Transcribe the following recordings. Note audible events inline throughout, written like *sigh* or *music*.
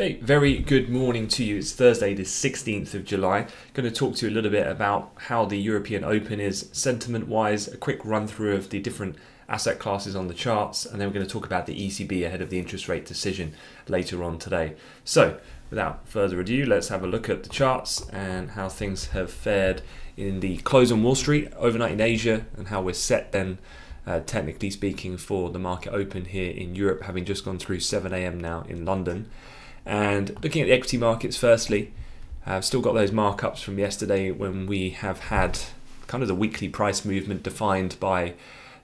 Okay, very good morning to you. It's Thursday, the 16th of July. Going to talk to you a little bit about how the European Open is sentiment wise, a quick run through of the different asset classes on the charts, and then we're going to talk about the ECB ahead of the interest rate decision later on today. So, without further ado, let's have a look at the charts and how things have fared in the close on Wall Street, overnight in Asia, and how we're set then. Uh, technically speaking, for the market open here in Europe, having just gone through 7 a.m. now in London. And looking at the equity markets, firstly, I've still got those markups from yesterday when we have had kind of the weekly price movement defined by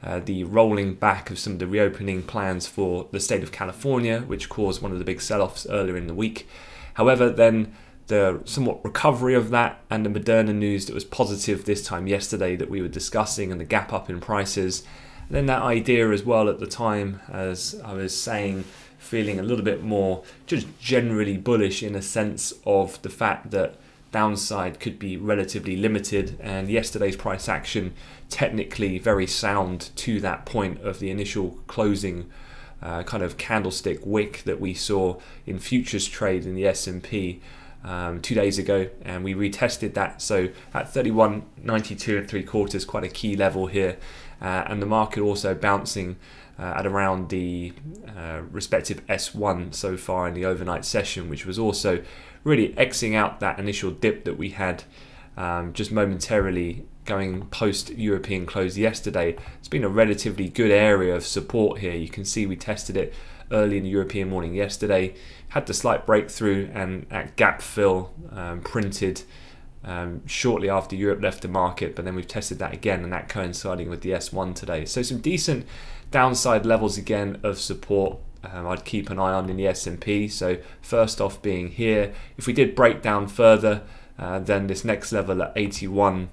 uh, the rolling back of some of the reopening plans for the state of California, which caused one of the big sell offs earlier in the week. However, then the somewhat recovery of that and the Moderna news that was positive this time yesterday that we were discussing and the gap up in prices. And then that idea as well at the time, as I was saying, feeling a little bit more just generally bullish in a sense of the fact that downside could be relatively limited. And yesterday's price action technically very sound to that point of the initial closing uh, kind of candlestick wick that we saw in futures trade in the S&P um, two days ago. And we retested that. So at 31.92 and three quarters quite a key level here. Uh, and the market also bouncing uh, at around the uh, respective S1 so far in the overnight session, which was also really Xing out that initial dip that we had um, just momentarily going post European close yesterday. It's been a relatively good area of support here. You can see we tested it early in the European morning yesterday, had the slight breakthrough and at gap fill um, printed. Um, shortly after Europe left the market, but then we've tested that again, and that coinciding with the S1 today. So some decent downside levels again of support um, I'd keep an eye on in the S&P. So first off being here, if we did break down further, uh, then this next level at 81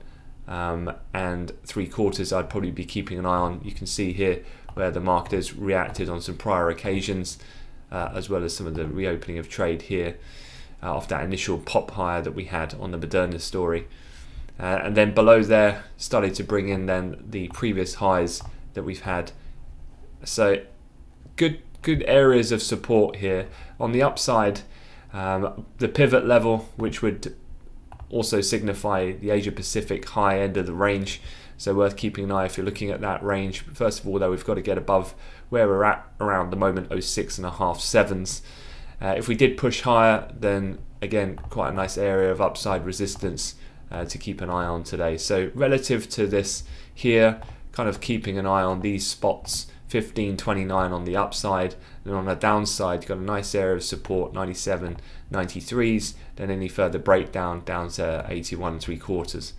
um, and three quarters, I'd probably be keeping an eye on. You can see here where the market has reacted on some prior occasions, uh, as well as some of the reopening of trade here uh, off that initial pop higher that we had on the Moderna story. Uh, and then below there, started to bring in then the previous highs that we've had so good good areas of support here. On the upside, um, the pivot level, which would also signify the Asia Pacific high end of the range. So worth keeping an eye if you're looking at that range. First of all, though, we've got to get above where we're at around the moment, 06 and a half sevens. Uh, if we did push higher, then again, quite a nice area of upside resistance uh, to keep an eye on today. So relative to this here, kind of keeping an eye on these spots 15.29 on the upside. And on the downside you've got a nice area of support 97 93s then any further breakdown down to 81 and three quarters.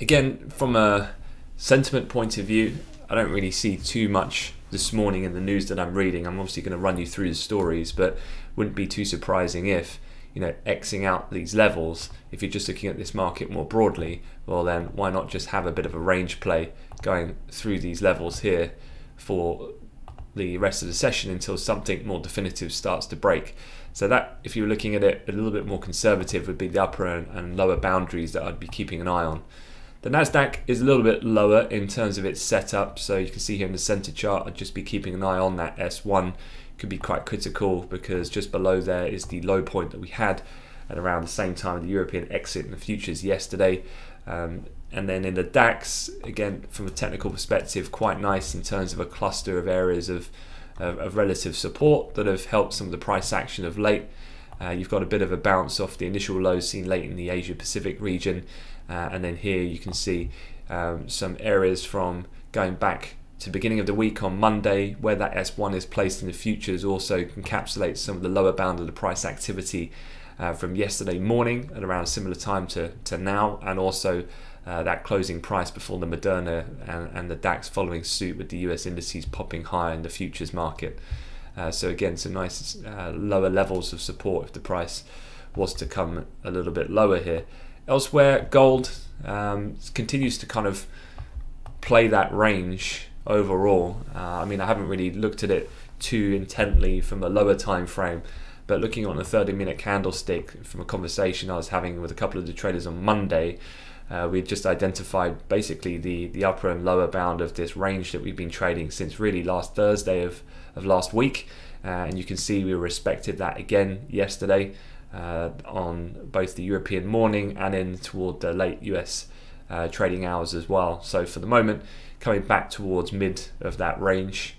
Again from a sentiment point of view I don't really see too much this morning in the news that I'm reading. I'm obviously going to run you through the stories but wouldn't be too surprising if you know xing out these levels if you're just looking at this market more broadly well then why not just have a bit of a range play going through these levels here for the rest of the session until something more definitive starts to break. So that, if you were looking at it a little bit more conservative, would be the upper and, lower boundaries that I'd be keeping an eye on. The Nasdaq is a little bit lower in terms of its setup, so you can see here in the center chart, I'd just be keeping an eye on that S1. Could be quite critical because just below there is the low point that we had at around the same time the European exit in the futures yesterday. Um, and then in the DAX, again, from a technical perspective, quite nice in terms of a cluster of areas of, of, of relative support that have helped some of the price action of late. Uh, you've got a bit of a bounce off the initial lows seen late in the Asia Pacific region. Uh, and then here you can see um, some areas from going back to beginning of the week on Monday, where that S1 is placed in the futures, also encapsulates some of the lower bound of the price activity uh, from yesterday morning at around a similar time to, to now, and also uh, that closing price before the Moderna and, and, the DAX following suit with the US indices popping higher in the futures market. Uh, so again, some nice uh, lower levels of support if the price was to come a little bit lower here. Elsewhere, gold um, continues to kind of play that range overall. Uh, I mean, I haven't really looked at it too intently from a lower time frame, but looking on a 30 minute candlestick from a conversation I was having with a couple of the traders on Monday, uh, we just identified basically the, the upper and lower bound of this range that we've been trading since really last Thursday of, of last week. Uh, and you can see we respected that again yesterday uh, on both the European morning and in toward the late US uh, trading hours as well. So for the moment, coming back towards mid of that range.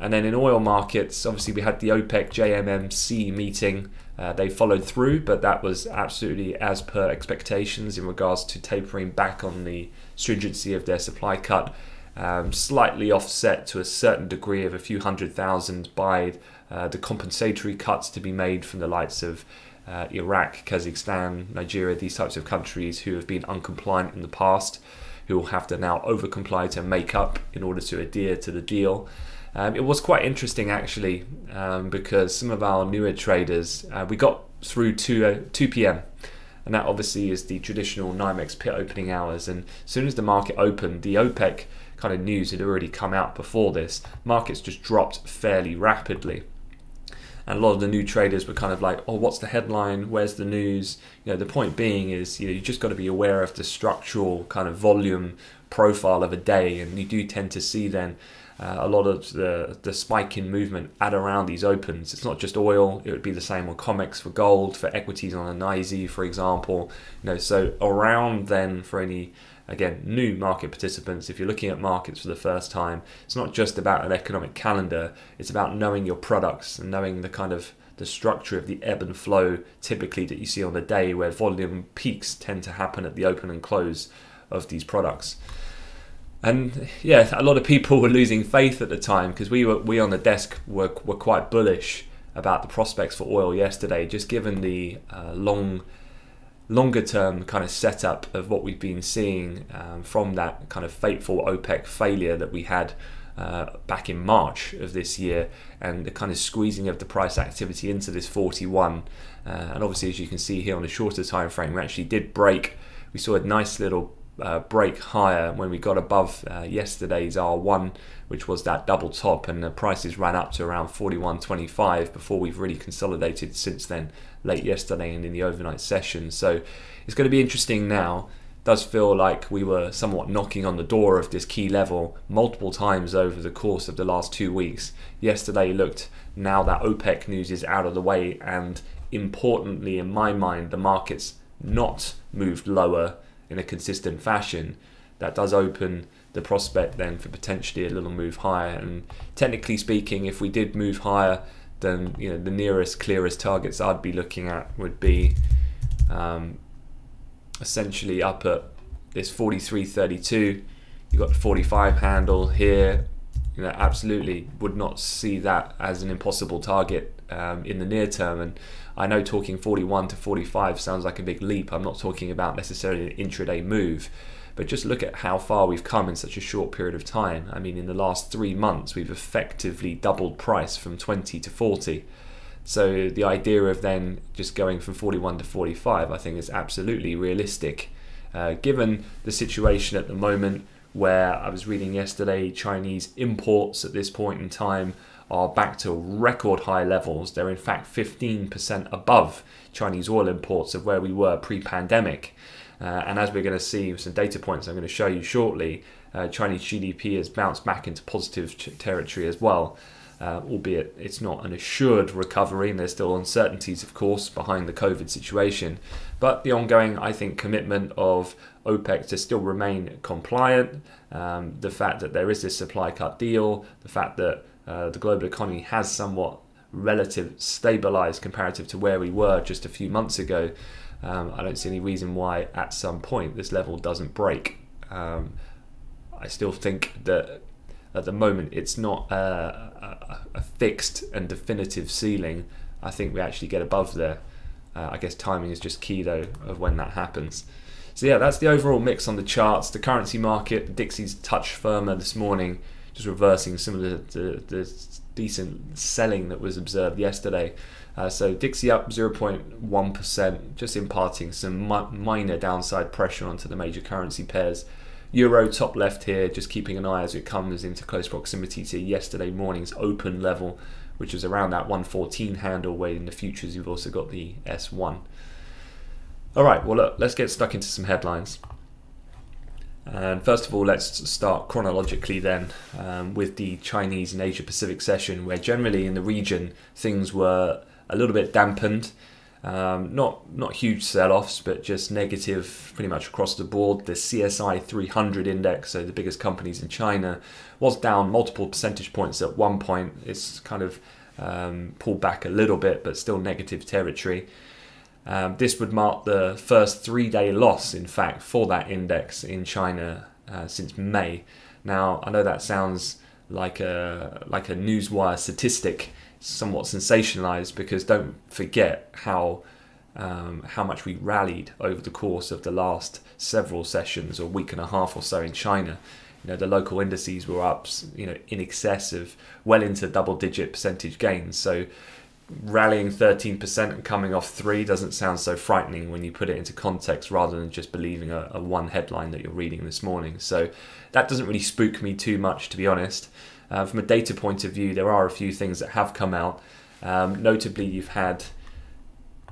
And then in oil markets, obviously we had the OPEC JMMC meeting uh, they followed through, but that was absolutely as per expectations in regards to tapering back on the stringency of their supply cut, um, slightly offset to a certain degree of a few hundred thousand by uh, the compensatory cuts to be made from the likes of uh, Iraq, Kazakhstan, Nigeria, these types of countries who have been uncompliant in the past, who will have to now over comply to make up in order to adhere to the deal. Um, it was quite interesting actually um, because some of our newer traders, uh, we got through to uh, 2 p.m. And that obviously is the traditional NYMEX pit opening hours. And as soon as the market opened, the OPEC kind of news had already come out before this. Markets just dropped fairly rapidly. And a lot of the new traders were kind of like, oh, what's the headline? Where's the news? You know, the point being is, you know, you just got to be aware of the structural kind of volume profile of a day. And you do tend to see then uh, a lot of the, the spike in movement at around these opens. It's not just oil, it would be the same on COMEX for gold, for equities on a NYSE, for example. You know, so around then for any again new market participants. If you're looking at markets for the first time it's not just about an economic calendar it's about knowing your products and knowing the kind of the structure of the ebb and flow typically that you see on the day where volume peaks tend to happen at the open and close of these products. And yeah, a lot of people *laughs* were losing faith at the time because we were we on the desk were were quite bullish about the prospects for oil yesterday, just given the uh, long longer term kind of setup of what we've been seeing um, from that kind of fateful OPEC failure that we had uh, back in March of this year, and the kind of squeezing of the price activity into this 41. Uh, and obviously, as you can see here on a shorter time frame, we actually did break. We saw a nice little uh, break higher when we got above uh, yesterday's R1, which was that double top, and the prices ran up to around 41.25 before we've really consolidated since then, late yesterday and in the overnight session. So it's going to be interesting now. Does feel like we were somewhat knocking on the door of this key level multiple times over the course of the last two weeks. Yesterday looked now that OPEC news is out of the way, and importantly, in my mind, the market's not moved lower in a consistent fashion, that does open the prospect then for potentially a little move higher. And technically speaking, if we did move higher, then you know the nearest, clearest targets I'd be looking at would be um, essentially up at this 43.32. You've got the 45 handle here. You know, absolutely would not see that as an impossible target um, in the near term. And I know talking 41 to 45 sounds like a big leap. I'm not talking about necessarily an intraday move, but just look at how far we've come in such a short period of time. I mean, in the last three months, we've effectively doubled price from 20 to 40. So the idea of then just going from 41 to 45, I think, is absolutely realistic. Uh, given the situation at the moment, where I was reading yesterday, Chinese imports at this point in time are back to record high levels. They're in fact 15% above Chinese oil imports of where we were pre pandemic. Uh, and as we're going to see with some data points I'm going to show you shortly, uh, Chinese GDP has bounced back into positive territory as well. Uh, albeit it's not an assured recovery, and there's still uncertainties, of course, behind the COVID situation. But the ongoing, I think, commitment of OPEC to still remain compliant, um, the fact that there is this supply cut deal, the fact that uh, the global economy has somewhat relative stabilized comparative to where we were just a few months ago. Um, I don't see any reason why at some point this level doesn't break. Um, I still think that at the moment it's not a, a, a, fixed and definitive ceiling. I think we actually get above there. Uh, I guess timing is just key though of when that happens. So yeah, that's the overall mix on the charts. The currency market, Dixie's touch firmer this morning just reversing some of the, the, the decent selling that was observed yesterday. Uh, so Dixie up 0.1%, just imparting some mi- minor downside pressure onto the major currency pairs. Euro top left here, just keeping an eye as it comes into close proximity to yesterday morning's open level, which was around that 114 handle, where in the futures you've also got the S1. All right, well, look, let's get stuck into some headlines. And first of all, let's start chronologically then um, with the Chinese and Asia Pacific session, where generally in the region things were a little bit dampened. Um, not not huge sell-offs, but just negative pretty much across the board. The CSI 300 index, so the biggest companies in China, was down multiple percentage points at one point. It's kind of um, pulled back a little bit, but still negative territory. Um, this would mark the first three-day loss, in fact, for that index in China uh, since May. Now, I know that sounds like a like a newswire statistic somewhat sensationalized because don't forget how um, how much we rallied over the course of the last several sessions or week and a half or so in China. You know, the local indices were up, you know, in excess of well into double digit percentage gains. So rallying 13% and coming off three doesn't sound so frightening when you put it into context rather than just believing a, a one headline that you're reading this morning. So that doesn't really spook me too much, to be honest. Uh, from a data point of view, there are a few things that have come out. Um, notably, you've had,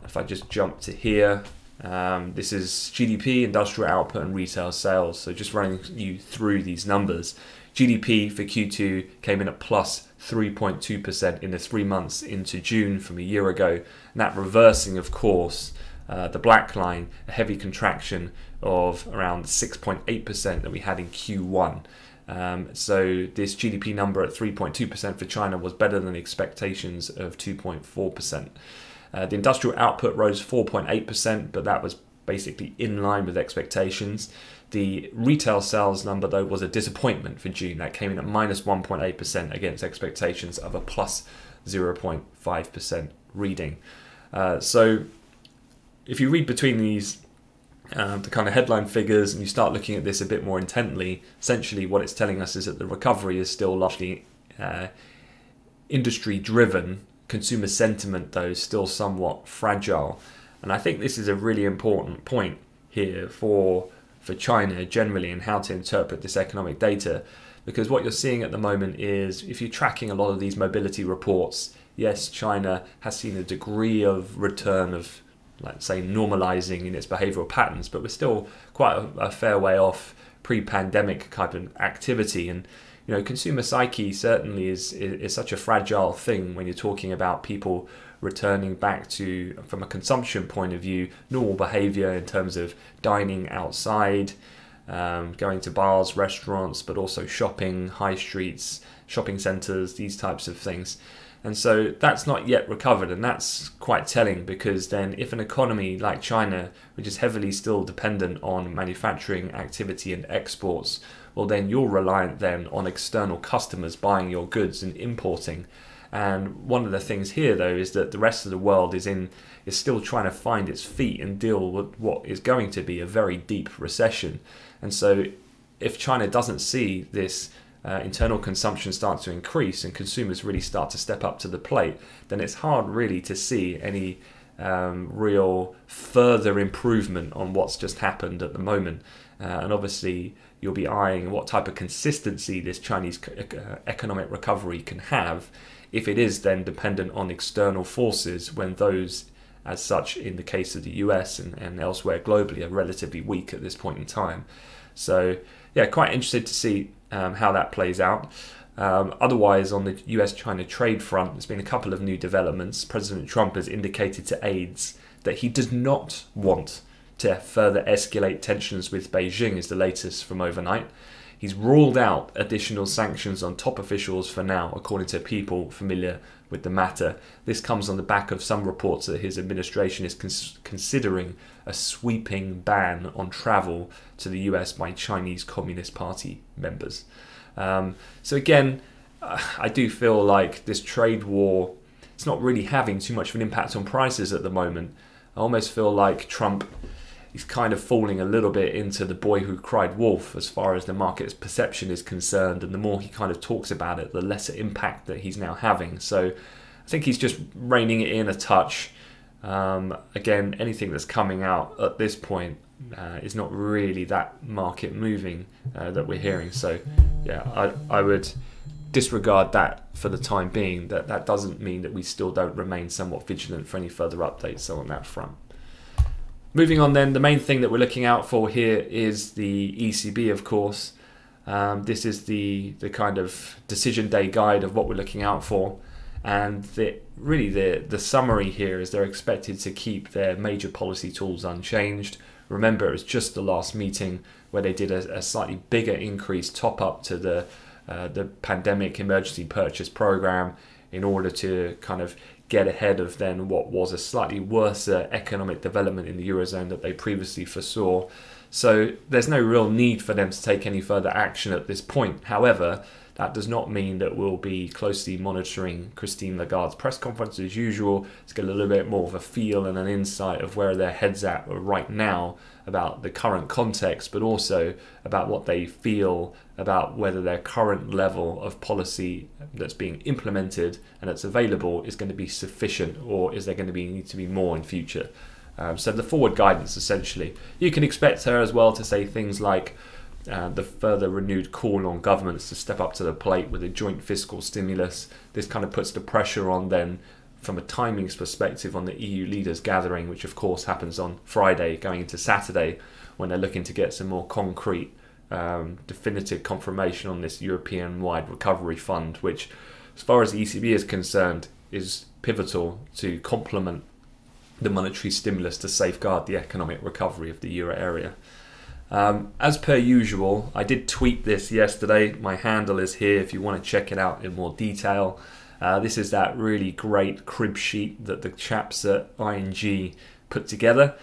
if I just jump to here, um, this is GDP, industrial output, and retail sales. So just running you through these numbers. GDP for Q2 came in at plus 3.2% in the three months into June from a year ago. And that reversing, of course, uh, the black line, a heavy contraction of around 6.8% that we had in Q1. Um, so this GDP number at 3.2% for China was better than expectations of 2.4%. Uh, the industrial output rose 4.8%, but that was basically in line with expectations. The retail sales number, though, was a disappointment for June. That came in at minus 1.8% against expectations of a plus 0.5% reading. Uh, so if you read between these um, the kind of headline figures and you start looking at this a bit more intently, essentially what it's telling us is that the recovery is still largely uh, industry driven. Consumer sentiment, though, is still somewhat fragile. And I think this is a really important point here for, for China generally and how to interpret this economic data. Because what you're seeing at the moment is if you're tracking a lot of these mobility reports, yes, China has seen a degree of return of let's say normalizing in its behavioral patterns, but we're still quite a, a fair way off pre-pandemic kind of activity. And you know, consumer psyche certainly is, is, is such a fragile thing when you're talking about people returning back to, from a consumption point of view, normal behavior in terms of dining outside, um, going to bars, restaurants, but also shopping, high streets, shopping centres, these types of things. And so that's not yet recovered, and that's quite telling because then, if an economy like China, which is heavily still dependent on manufacturing activity and exports, well, then you're reliant then on external customers buying your goods and importing. And one of the things here, though, is that the rest of the world is in is still trying to find its feet and deal with what is going to be a very deep recession. And so, if China doesn't see this uh, internal consumption starts to increase and consumers really start to step up to the plate, then it's hard really to see any um, real further improvement on what's just happened at the moment. Uh, and obviously, you'll be eyeing what type of consistency this Chinese uh, economic recovery can have if it is then dependent on external forces when those as such in the case of the US and, and elsewhere globally are relatively weak at this point in time. So yeah, quite interested to see um, how that plays out. Um, otherwise, on the US China trade front, there's been a couple of new developments. President Trump has indicated to aides that he does not want to further escalate tensions with Beijing, is the latest from overnight. He's ruled out additional sanctions on top officials for now, according to people familiar with the matter. This comes on the back of some reports that his administration is cons- considering a sweeping ban on travel to the US by Chinese Communist Party members. Um, so again, uh, I do feel like this trade war it's not really having too much of an impact on prices at the moment. I almost feel like Trump he's kind of falling a little bit into the boy who cried wolf as far as the market's perception is concerned. And the more he kind of talks about it, the lesser impact that he's now having. So I think he's just reining it in a touch. Um, again, anything that's coming out at this point uh, is not really that market moving uh, that we're hearing. So, yeah, I, I would disregard that for the time being. That that doesn't mean that we still don't remain somewhat vigilant for any further updates on that front. Moving on, then, the main thing that we're looking out for here is the ECB, of course. Um, this is the, the kind of decision day guide of what we're looking out for. And the, really, the, the summary here is they're expected to keep their major policy tools unchanged. Remember, it was just the last meeting where they did a, a slightly bigger increase top up to the uh, the pandemic emergency purchase program in order to kind of get ahead of then what was a slightly worse economic development in the eurozone that they previously foresaw. So there's no real need for them to take any further action at this point. However, that does not mean that we'll be closely monitoring Christine Lagarde's press conference as usual to get a little bit more of a feel and an insight of where their heads at right now about the current context, but also about what they feel about whether their current level of policy that's being implemented and that's available is going to be sufficient or is there going to be need to be more in future. Um, so the forward guidance essentially. You can expect her as well to say things like uh, the further renewed call on governments to step up to the plate with a joint fiscal stimulus. This kind of puts the pressure on then from a timings perspective on the EU leaders gathering, which of course happens on Friday going into Saturday when they're looking to get some more concrete, um, definitive confirmation on this European wide recovery fund, which, as far as the ECB is concerned, is pivotal to complement the monetary stimulus to safeguard the economic recovery of the euro area. Um, as per usual, I did tweet this yesterday. My handle is here if you want to check it out in more detail. Uh, this is that really great crib sheet that the chaps at ING put together.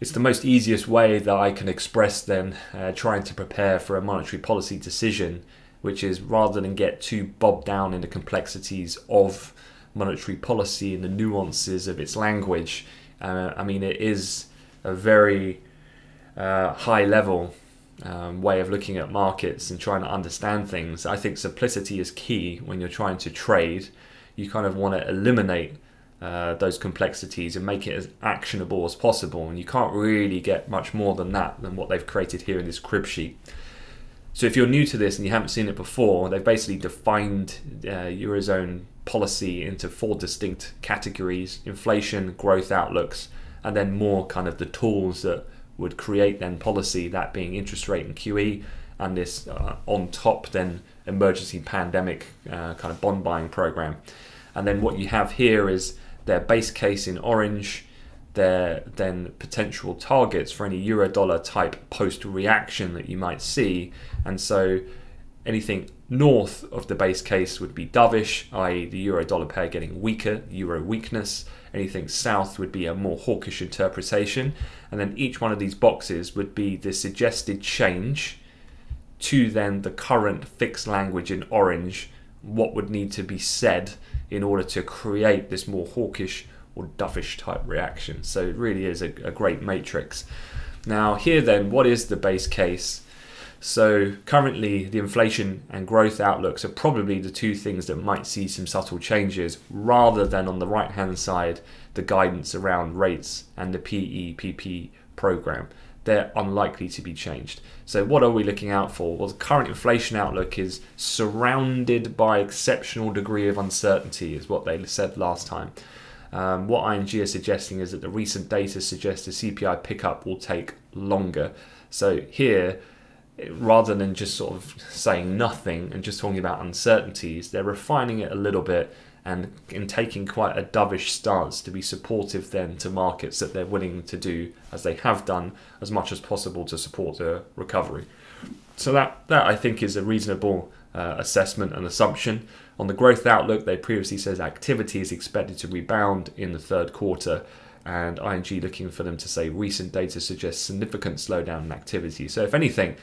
It's the most easiest way that I can express then uh, trying to prepare for a monetary policy decision, which is rather than get too bogged down in the complexities of monetary policy and the nuances of its language. Uh, I mean, it is a very uh, high level um, way of looking at markets and trying to understand things. I think simplicity is key when you're trying to trade. You kind of want to eliminate uh, those complexities and make it as actionable as possible. And you can't really get much more than that than what they've created here in this crib sheet. So if you're new to this and you haven't seen it before, they've basically defined uh, Eurozone policy into four distinct categories inflation, growth outlooks, and then more kind of the tools that would create then policy, that being interest rate and QE, and this uh, on top then emergency pandemic uh, kind of bond buying program. And then what you have here is their base case in orange, their then potential targets for any euro dollar type post reaction that you might see. And so anything north of the base case would be dovish, i.e., the euro dollar pair getting weaker, euro weakness. Anything south would be a more hawkish interpretation. And then each one of these boxes would be the suggested change to then the current fixed language in orange, what would need to be said in order to create this more hawkish or dovish type reaction. So it really is a, a great matrix. Now, here then, what is the base case? So currently, the inflation and growth outlooks are probably the two things that might see some subtle changes, rather than on the right hand side, the guidance around rates and the PEPP program. They're unlikely to be changed. So, what are we looking out for? Well, the current inflation outlook is surrounded by exceptional degree of uncertainty, is what they said last time. Um, what ING is suggesting is that the recent data suggests the CPI pickup will take longer. So here, rather than just sort of saying nothing and just talking about uncertainties, they're refining it a little bit and in taking quite a dovish stance to be supportive then to markets that they're willing to do as they have done as much as possible to support the recovery. So that that I think is a reasonable uh, assessment and assumption. On the growth outlook, they previously says activity is expected to rebound in the third quarter and ING looking for them to say recent data suggests significant slowdown in activity. So if anything,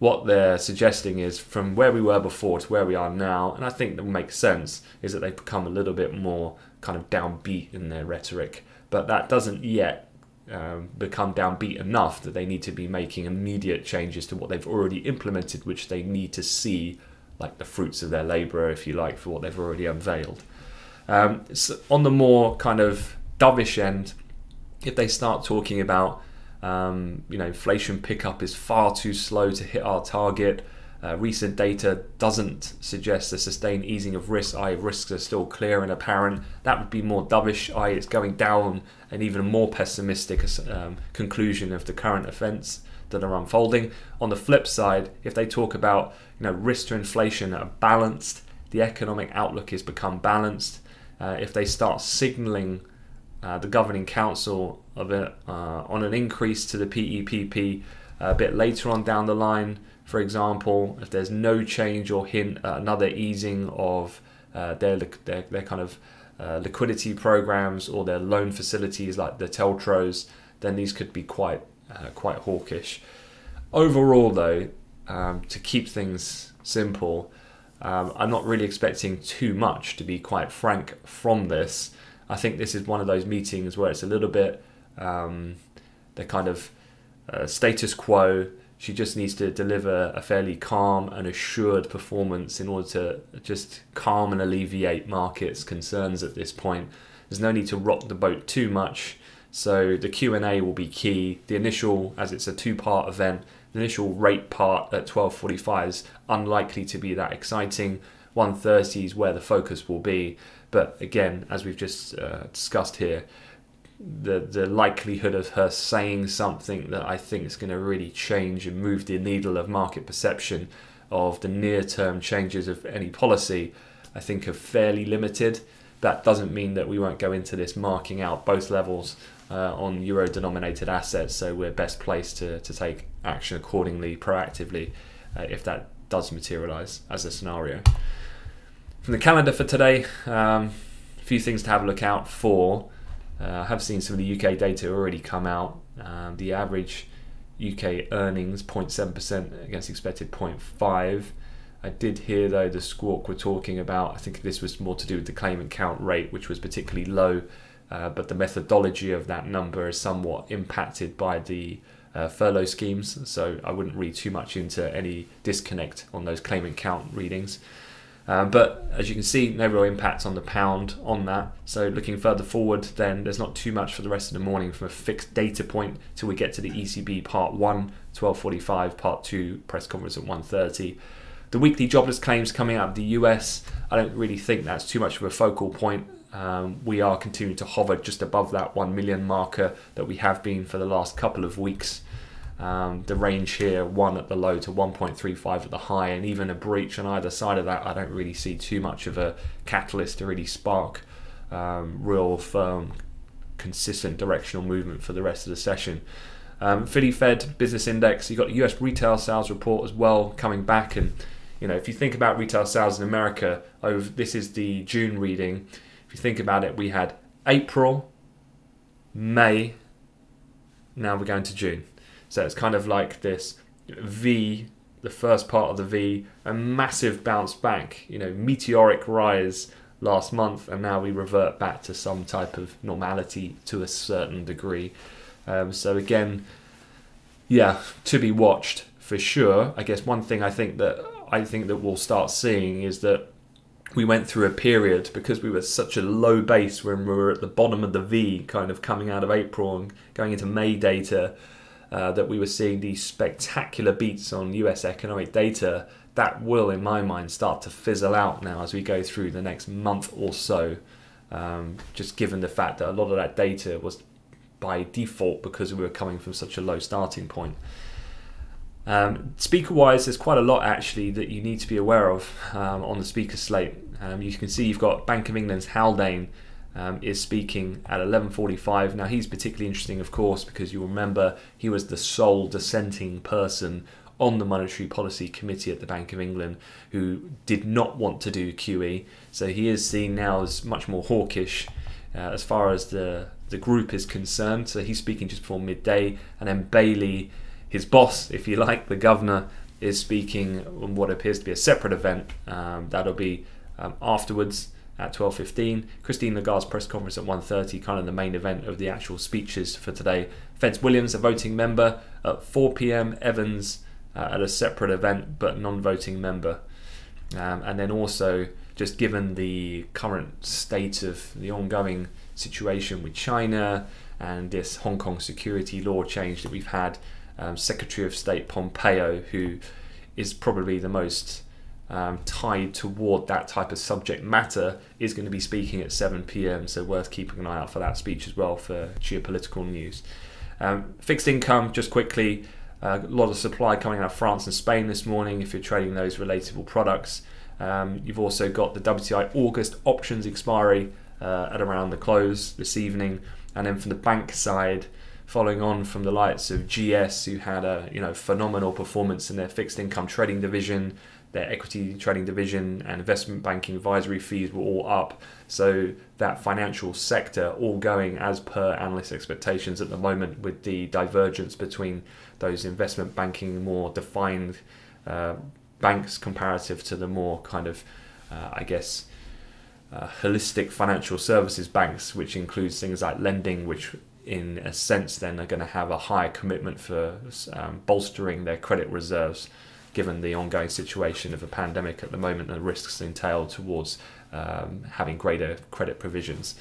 what they're suggesting is from where we were before to where we are now, and I think that makes sense, is that they've become a little bit more kind of downbeat in their rhetoric. But that doesn't yet um, become downbeat enough that they need to be making immediate changes to what they've already implemented, which they need to see like the fruits of their labour, if you like, for what they've already unveiled. Um, so on the more kind of dovish end, if they start talking about um, you know, inflation pickup is far too slow to hit our target. Uh, recent data doesn't suggest a sustained easing of risk, i.e., risks are still clear and apparent. That would be more dovish, i.e., it's going down, an even more pessimistic um, conclusion of the current events that are unfolding. On the flip side, if they talk about you know risk to inflation are balanced, the economic outlook has become balanced. Uh, if they start signalling uh, the governing council of it uh, on an increase to the PEPP a bit later on down the line, for example, if there's no change or hint at another easing of uh, their, their, their kind of uh, liquidity programs or their loan facilities like the TLTROs, then these could be quite uh, quite hawkish. Overall, though, um, to keep things simple, um, I'm not really expecting too much, to be quite frank, from this. I think this is one of those meetings where it's a little bit um, the kind of uh, status quo she just needs to deliver a fairly calm and assured performance in order to just calm and alleviate markets' concerns at this point. There's no need to rock the boat too much. So the Q&A will be key. The initial, as it's a two-part event, the initial rate part at 12.45 is unlikely to be that exciting. 1.30 is where the focus will be. But again, as we've just uh, discussed here, the the likelihood of her saying something that I think is going to really change and move the needle of market perception of the near term changes of any policy, I think are fairly limited. That doesn't mean that we won't go into this marking out both levels uh, on euro denominated assets, so we're best placed to, to take action accordingly, proactively, uh, if that does materialize as a scenario. From the calendar for today, um, a few things to have a look out for. Uh, I have seen some of the UK data already come out. Um, the average UK earnings 0.7% against expected 0.5. I did hear though the squawk were talking about. I think this was more to do with the claimant count rate, which was particularly low, uh, but the methodology of that number is somewhat impacted by the uh, furlough schemes. So I wouldn't read too much into any disconnect on those claimant count readings. Um, but as you can see, no real impact on the pound on that. So looking further forward, then there's not too much for the rest of the morning from a fixed data point till we get to the ECB part one, 12:45, part two press conference at 1:30. The weekly jobless claims coming out of the US, I don't really think that's too much of a focal point. Um, we are continuing to hover just above that 1 million marker that we have been for the last couple of weeks. Um, the range here, 1 at the low to 1.35 at the high, and even a breach on either side of that, I don't really see too much of a catalyst to really spark um, real firm, consistent directional movement for the rest of the session. Um, Philly Fed Business Index, you've got the US retail sales report as well coming back. And, you know, if you think about retail sales in America, over, this is the June reading. If you think about it, we had April, May, now we're going to June. So it's kind of like this V, the first part of the V, a massive bounce back, you know, meteoric rise last month, and now we revert back to some type of normality to a certain degree. Um, so again, yeah, to be watched for sure. I guess one thing I think that I think that we'll start seeing is that we went through a period because we were such a low base when we were at the bottom of the V, kind of coming out of April and going into May data uh, that we were seeing these spectacular beats on US economic data, that will, in my mind, start to fizzle out now as we go through the next month or so. Um, just given the fact that a lot of that data was by default because we were coming from such a low starting point. Um, speaker wise, there's quite a lot actually that you need to be aware of um, on the speaker slate. Um, you can see you've got Bank of England's Haldane um, is speaking at 11:45. Now he's particularly interesting, of course, because you remember he was the sole dissenting person on the Monetary Policy Committee at the Bank of England who did not want to do QE. So he is seen now as much more hawkish uh, as far as the the group is concerned. So he's speaking just before midday, and then Bailey, his boss, if you like, the governor, is speaking on what appears to be a separate event. Um, that'll be um, afterwards at 12.15. Christine Lagarde's press conference at 1.30, kind of the main event of the actual speeches for today. Fed's Williams, a voting member, at 4pm. Evans uh, at a separate event, but non-voting member. Um, and then also, just given the current state of the ongoing situation with China and this Hong Kong security law change that we've had, um, Secretary of State Pompeo, who is probably the most um, tied toward that type of subject matter, is going to be speaking at 7 pm. So, worth keeping an eye out for that speech as well for geopolitical news. Um, fixed income, just quickly, uh, a lot of supply coming out of France and Spain this morning if you're trading those relatable products. Um, you've also got the WTI August options expiry uh, at around the close this evening. And then from the bank side, following on from the likes of GS, who had a you know phenomenal performance in their fixed income trading division, their equity trading division, and investment banking advisory fees were all up. So that financial sector all going as per analyst expectations at the moment, with the divergence between those investment banking more defined uh, banks comparative to the more kind of, uh, I guess. Uh, holistic financial services banks, which includes things like lending, which in a sense, then are going to have a higher commitment for um, bolstering their credit reserves, given the ongoing situation of a pandemic at the moment and the risks entailed towards um, having greater credit provisions.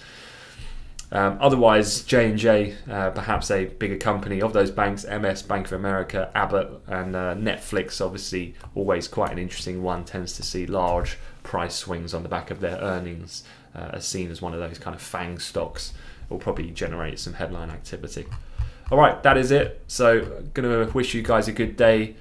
Um, otherwise, J and J, uh, perhaps a bigger company of those banks, MS, Bank of America, Abbott, and uh, Netflix, obviously always quite an interesting one. Tends to see large price swings on the back of their earnings, uh, as seen as one of those kind of FANG stocks will probably generate some headline activity. All right, that is it. So, going to wish you guys a good day.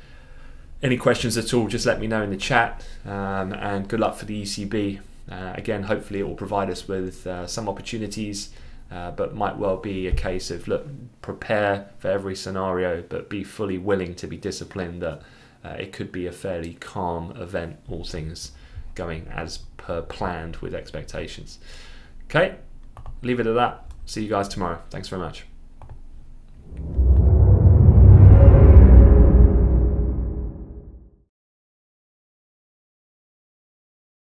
Any questions at all, just let me know in the chat. Um, and good luck for the ECB. Uh, again, hopefully, it will provide us with uh, some opportunities, uh, but might well be a case of look, prepare for every scenario, but be fully willing to be disciplined that uh, it could be a fairly calm event, all things going as per planned with expectations. Okay, leave it at that. See you guys tomorrow. Thanks very much.